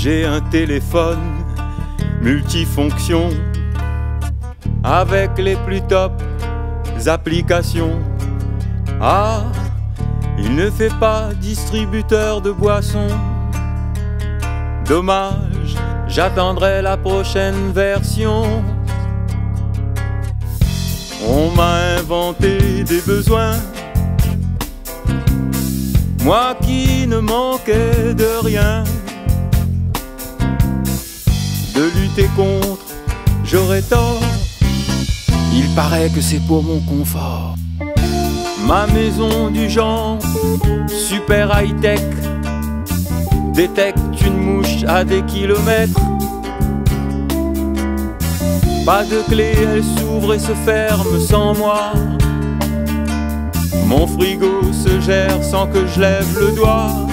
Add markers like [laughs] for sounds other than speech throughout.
J'ai un téléphone multifonction avec les plus top applications. Ah, il ne fait pas distributeur de boissons. Dommage, j'attendrai la prochaine version. On m'a inventé des besoins. Moi qui ne manquais de rien. Contre, j'aurais tort. Il paraît que c'est pour mon confort. Ma maison du genre super high-tech détecte une mouche à des kilomètres. Pas de clé, elle s'ouvre et se ferme sans moi. Mon frigo se gère sans que je lève le doigt.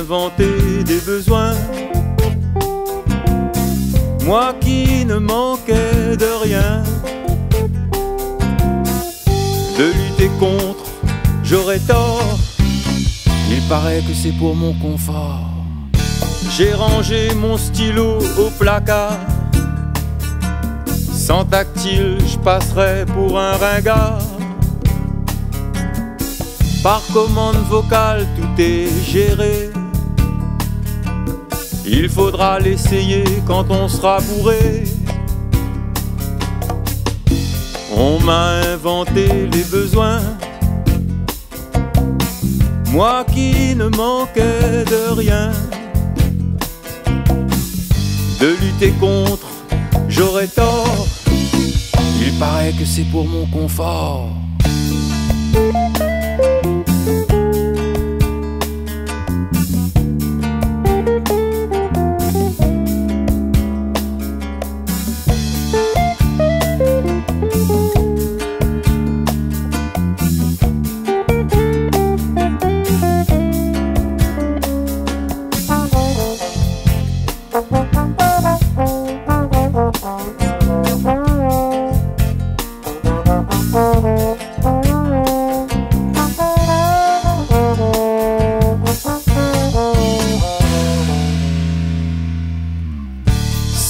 Inventé des besoins. Moi qui ne manquais de rien. De lutter contre, j'aurais tort. Il paraît que c'est pour mon confort. J'ai rangé mon stylo au placard. Sans tactile, je passerai pour un ringard. Par commande vocale, tout est géré. Il faudra l'essayer quand on sera bourré. On m'a inventé les besoins. Moi qui ne manquais de rien. De lutter contre, j'aurais tort. Il paraît que c'est pour mon confort.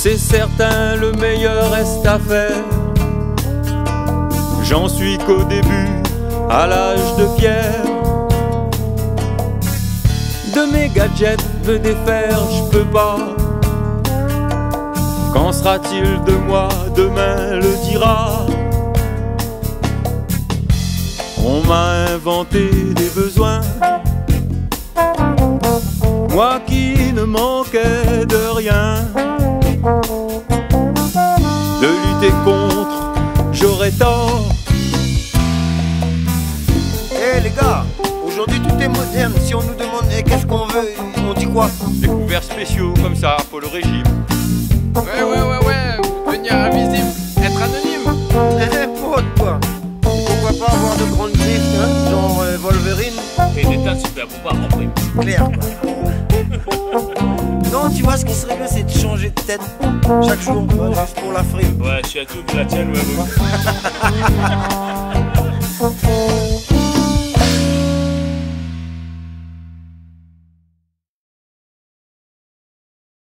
C'est certain, le meilleur reste à faire. J'en suis qu'au début, à l'âge de pierre. De mes gadgets me défaire, je peux pas. Qu'en sera-t-il de moi? Demain le dira On m'a inventé des besoins. Contre, j'aurais tort. Eh les gars, aujourd'hui tout est moderne. Si on nous demande eh, qu'est-ce qu'on veut, on dit quoi? Des couverts spéciaux comme ça pour le régime. Ouais, ouais, ouais, ouais, devenir invisible, être anonyme. Eh pote quoi Pourquoi pas avoir de grandes griffes, hein, genre euh, Wolverine? Et des tas de super pouvoirs en prime. Clair quoi. [laughs] Non, tu vois ce qui serait bien, c'est de changer de tête chaque jour, tu vois, juste pour la frime. Ouais, je suis à tout de la tienne, ouais, ouais. [laughs]